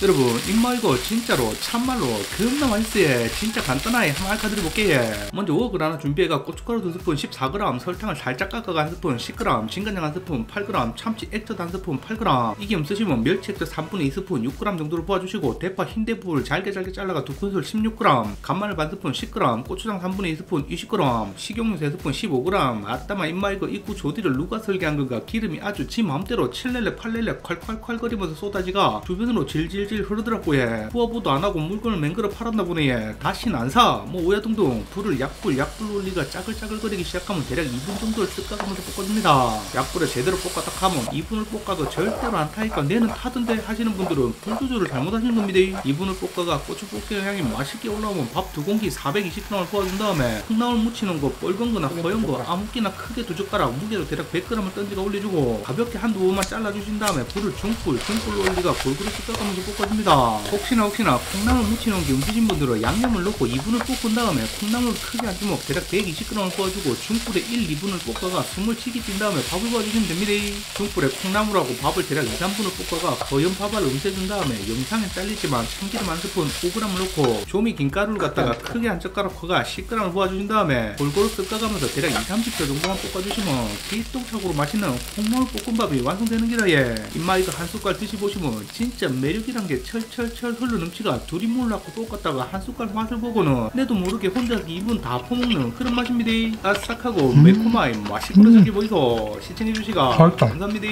여러분 이거 진짜로 참말로 겁나 맛있어요. 진짜 간단하게 한번 알려드려볼게요. 먼저 웍을 하나 준비해가 고춧가루 2스푼 14g 설탕을 살짝 깎아가 한 스푼 10g 진간장 한 스푼 8g 참치 액젓 한 스푼 8g 이게 없으시면 멸치 액젓 3분의 2스푼 6g 정도를 부어주시고 대파 흰 대부를 잘게 잘게 잘라가 두 큰술 16g 간마늘 반 스푼 10g 고추장 3분의 2스푼 20g 식용유 3스푼 15g 아따마 이거 입구 조디를 누가 설계한 건가? 기름이 아주 지 마음대로 칠렐레 팔렐레 콸콸콸 거리면서 쏟아지가 주변으로 질질 질 흐르더라고 예. 부어부도 안 하고 물건을 맹글어 팔았나 보네 예. 다시는 안사 뭐 오야둥둥 불을 약불 약불 올리가 짜글짜글거리기 시작하면 대략 2분 정도를 쓱가가면서 볶아줍니다. 약불에 제대로 볶았다 하면 2분을 볶아도 절대로 안 타니까 내는 타던데 하시는 분들은 불 조절을 잘못하시는 겁니다. 2분을 볶아가 고추 볶이 향이 맛있게 올라오면 밥 두 공기 420g을 부어준 다음에 콩나물 무치는 거 뻘건 거나 허연 거 아무끼나 크게 두 젓가락 무게로 대략 100g을 던지가 올려주고 가볍게 한두 번만 잘라주신 다음에 불을 중불 중불로 올리가 골고루 섞어가면서 볶아 줍니다. 혹시나 혹시나 콩나물 무치는 게 움직인 분들은 양념을 넣고 2분을 볶은 다음에 콩나물 크게 한 주먹 대략 120g을 부어주고 중불에 1, 2분을 볶아가 숨을 치기 뛴 다음에 밥을 부어주시면 됩니다. 중불에 콩나물하고 밥을 대략 2, 3분을 볶아가 거연 밥알을 음세준 다음에 영상에 잘리지만 참기름 한 스푼 5g을 넣고 조미 김가루를 갖다가 크게 한 젓가락 커가 10g을 부어주신 다음에 골고루 섞어가면서 대략 2, 30초 정도만 볶아주시면 기똥차고로 맛있는 콩나물 볶음밥이 완성되는 기다 예. 입마 이거 한 숟갈 드셔보시면 진짜 매력이란 게 철철철 흘러 넘치가 둘이 몰랐고 볶았다가 한 숟갈 맛을 보고는 내도 모르게 혼자서 2분 다 퍼먹는 그런 맛입니다. 아삭하고 매콤하이 맛있고 그러게 보이소. 시청해주시가 맛있다. 감사합니다